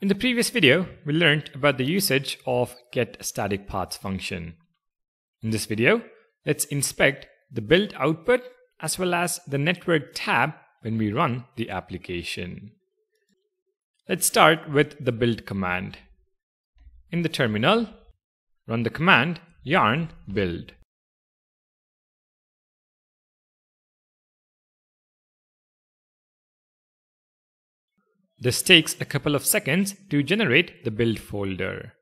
In the previous video, we learned about the usage of getStaticPaths function. In this video, let's inspect the build output as well as the network tab when we run the application. Let's start with the build command. In the terminal, run the command yarn build. This takes a couple of seconds to generate the build folder.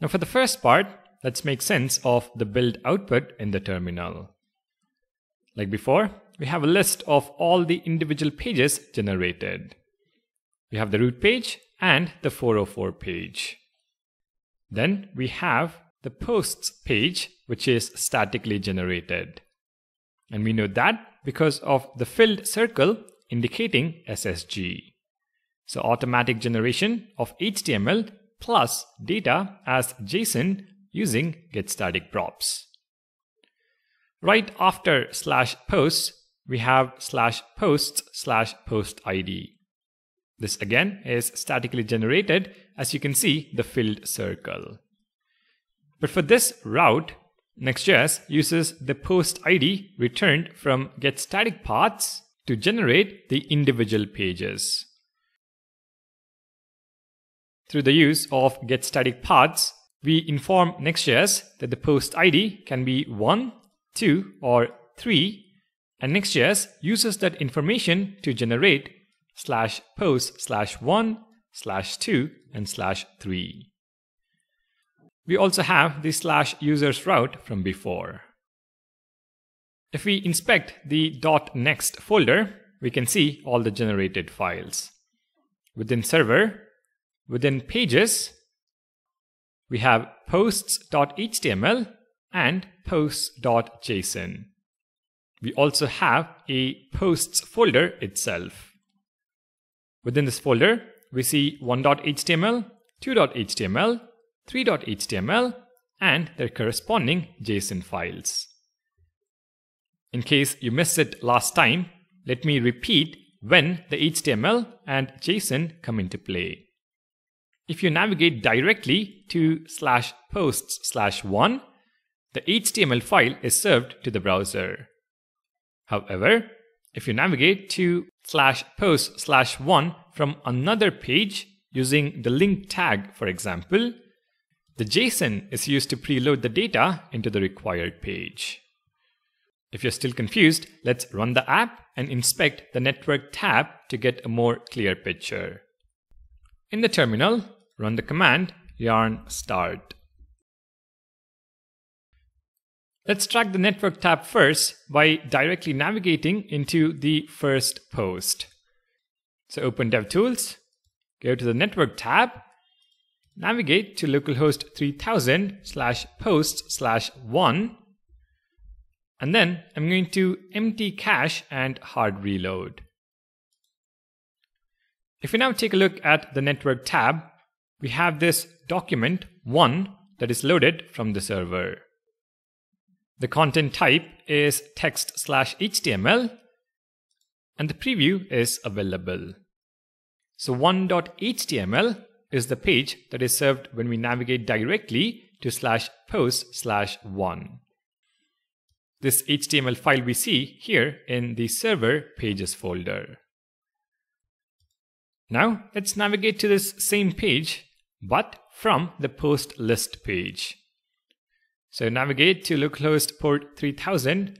Now for the first part, let's make sense of the build output in the terminal. Like before, we have a list of all the individual pages generated. We have the root page and the 404 page. Then we have the posts page, which is statically generated. And we know that because of the filled circle indicating SSG. So automatic generation of HTML plus data as JSON using getStaticProps. Right after slash posts, we have slash posts slash post ID. This again is statically generated as you can see the filled circle. But for this route, Next.js uses the post ID returned from getStaticPaths to generate the individual pages. Through the use of getStaticPaths, we inform Next.js that the post ID can be 1, 2, or 3, and Next.js uses that information to generate slash post slash 1, slash 2, and slash 3. We also have the slash users route from before. If we inspect the .next folder, we can see all the generated files. Within server, Within pages, we have posts.html and posts.json. We also have a posts folder itself. Within this folder, we see 1.html, 2.html, 3.html, and their corresponding JSON files. In case you missed it last time, let me repeat when the HTML and JSON come into play. If you navigate directly to slash posts slash one, the HTML file is served to the browser. However, if you navigate to slash post slash one from another page using the link tag, for example, the JSON is used to preload the data into the required page. If you're still confused, let's run the app and inspect the network tab to get a more clear picture. In the terminal, run the command yarn start. Let's track the network tab first by directly navigating into the first post. So open DevTools, go to the network tab, navigate to localhost 3000 slash post slash 1, and then I'm going to empty cache and hard reload. If we now take a look at the network tab, we have this document 1 that is loaded from the server. The content type is text slash HTML and the preview is available. So 1.html is the page that is served when we navigate directly to slash post slash 1. This HTML file we see here in the server pages folder. Now let's navigate to this same page, but from the post list page. So navigate to localhost port 3000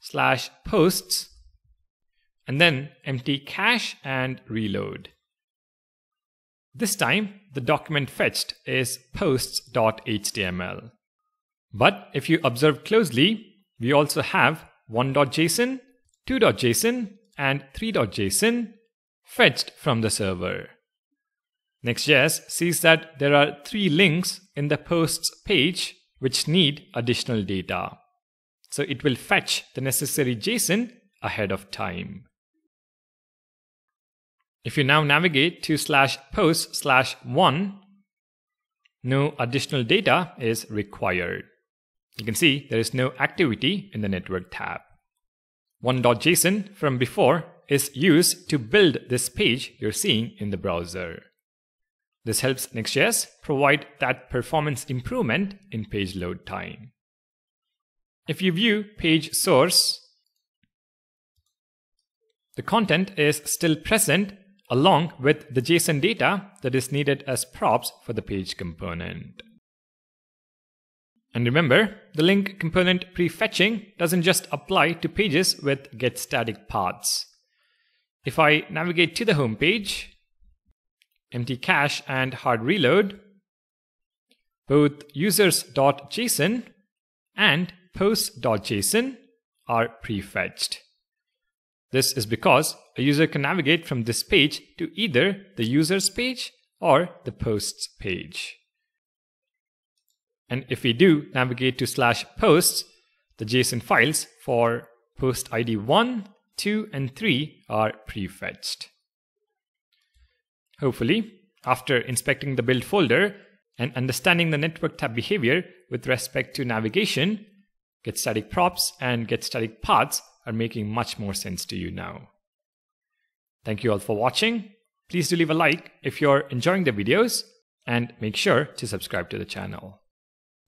slash posts and then empty cache and reload. This time, the document fetched is posts.html. But if you observe closely, we also have 1.json, 2.json, and 3.json fetched from the server. Next.js sees that there are three links in the posts page which need additional data. So it will fetch the necessary JSON ahead of time. If you now navigate to slash post slash one, no additional data is required. You can see there is no activity in the network tab. 1.json from before is used to build this page you're seeing in the browser. This helps Next.js provide that performance improvement in page load time. If you view page source, the content is still present along with the JSON data that is needed as props for the page component. And remember, the link component prefetching doesn't just apply to pages with getStaticPaths. If I navigate to the home page, empty cache and hard reload, both users.json and posts.json are prefetched. This is because a user can navigate from this page to either the users page or the posts page. And if we do navigate to slash posts, the JSON files for post ID 1, 2, and 3 are prefetched. Hopefully, after inspecting the build folder and understanding the network tab behavior with respect to navigation, getStaticProps and getStaticPaths are making much more sense to you now. Thank you all for watching. Please do leave a like if you're enjoying the videos and make sure to subscribe to the channel.